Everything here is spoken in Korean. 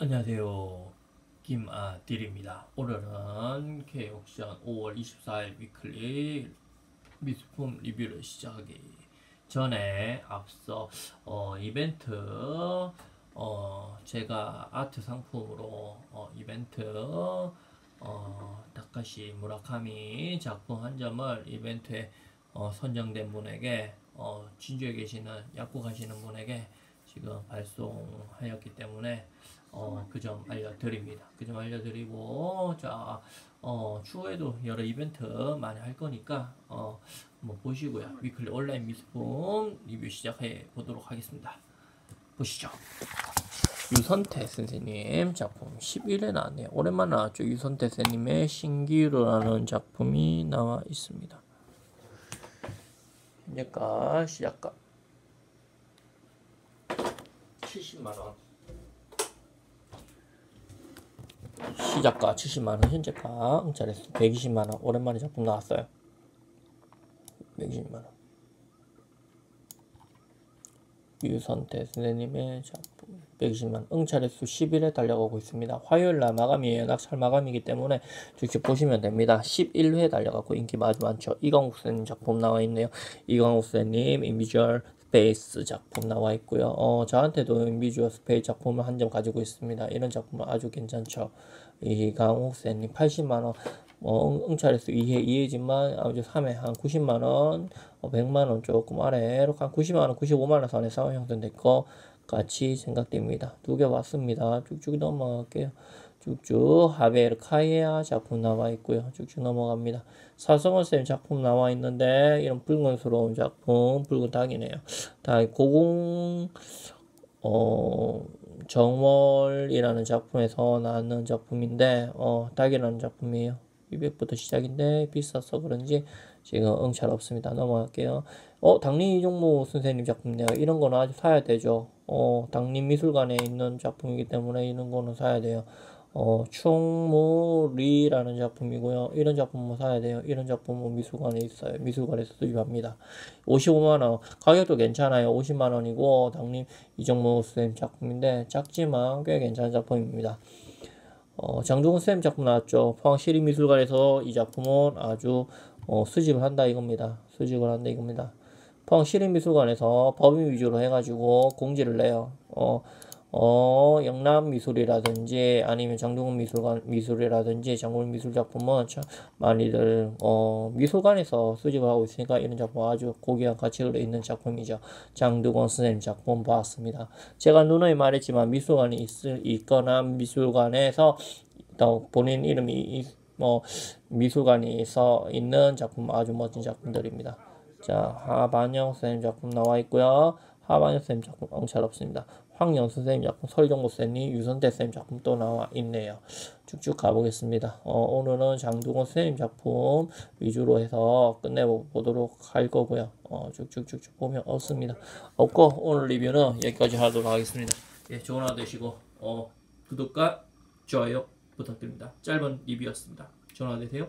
안녕하세요. 김아딜입니다. 오늘은 K옥션 5월 24일 위클리 미술품 리뷰를 시작하기 전에 앞서 어, 이벤트 어, 제가 아트 상품으로 어, 이벤트 어, 다카시 무라카미 작품 한 점을 이벤트에 어, 선정된 분에게 어, 진주에 계시는 약국 하시는 분에게 지금 발송하였기 때문에 어, 그 점 알려드립니다. 그 점 알려드리고 자 어, 추후에도 여러 이벤트 많이 할 거니까 어, 한번 보시고요. 위클리 온라인 미술품 리뷰 시작해 보도록 하겠습니다. 보시죠. 유선태 선생님 작품 11회 나왔네요. 오랜만에 나왔죠. 유선태 선생님의 신기루라는 작품이 나와 있습니다. 현재가 시작가 70만원 시작가 70만원 현재가 응찰했어 120만원 오랜만에 작품 나왔어요 120만원 유선태 선생님의 작품 120만 응찰횟수 10일에 달려가고 있습니다. 화요일 날 마감이에요. 낙찰 마감이기 때문에 직접 보시면 됩니다. 11회 달려가고 인기 아주 많죠. 이광욱 선생님 작품 나와 있네요. 이강욱 선생님 Invisible Space 작품 나와 있고요. 어, 저한테도 Invisible Space 작품을 한 점 가지고 있습니다. 이런 작품은 아주 괜찮죠. 이강욱 선생님 80만원 뭐 응찰에서 2회 2회지만 아주 3회 한 90만 원, 100만 어, 원 조금 아래로 한 90만 원, 95만 원 선에서 형성될 것 같이 생각됩니다. 두 개 왔습니다. 쭉쭉 넘어갈게요. 쭉쭉 하비에르 카예하 작품 나와 있고요. 쭉쭉 넘어갑니다. 사성원 쌤 작품 나와 있는데 이런 붉은스러운 작품, 붉은 닭이네요. 닭 고공 어 정월이라는 작품에서 나왔는 작품인데 어 닭이라는 작품이에요. 200부터 시작인데 비싸서 그런지 지금 응찰 없습니다. 넘어갈게요. 어, 당리 이종무 선생님 작품네요. 이런 거는 아주 사야 되죠. 어, 당림미술관에 있는 작품이기 때문에 이런 거는 사야 돼요. 어, 충무리라는 작품이고요. 이런 작품은 사야 돼요. 이런 작품은 미술관에 있어요. 미술관에서 수입합니다. 55만원. 가격도 괜찮아요. 50만원이고, 당림 이정무 선생님 작품인데, 작지만 꽤 괜찮은 작품입니다. 어, 장동훈 쌤 작품 나왔죠. 포항시립미술관에서 이 작품은 아주 어, 수집을 한다 이겁니다. 수집을 한다 이겁니다. 포항시립미술관에서 법인 위주로 해가지고 공지를 내요. 어, 어, 영남 미술이라든지 아니면 장동훈 미술관 미술이라든지 장군 미술 작품은 많이들 어, 미술관에서 수집을 하고 있으니까 이런 작품 아주 고귀한 가치가 있는 작품이죠. 장두건 선생님 작품 보았습니다. 제가 누누이 말했지만 미술관이 있, 있거나 미술관에서 또 본인 이름이 뭐 미술관에서 있는 작품 아주 멋진 작품들입니다. 자 하반영 선생님 작품 나와 있고요. 하반영 선생님 작품 엉찰 없습니다. 황영 선생님 작품, 설정구 선생님, 유선태 선생님 작품 또 나와 있네요. 쭉쭉 가보겠습니다. 어, 오늘은 장두건 선생님 작품 위주로 해서 끝내보도록 할 거고요. 어, 쭉쭉쭉쭉 보면 없습니다. 없고 오늘 리뷰는 여기까지 하도록 하겠습니다. 예, 좋은 하루 되시고 어, 구독과 좋아요 부탁드립니다. 짧은 리뷰였습니다. 좋은 하루 되세요.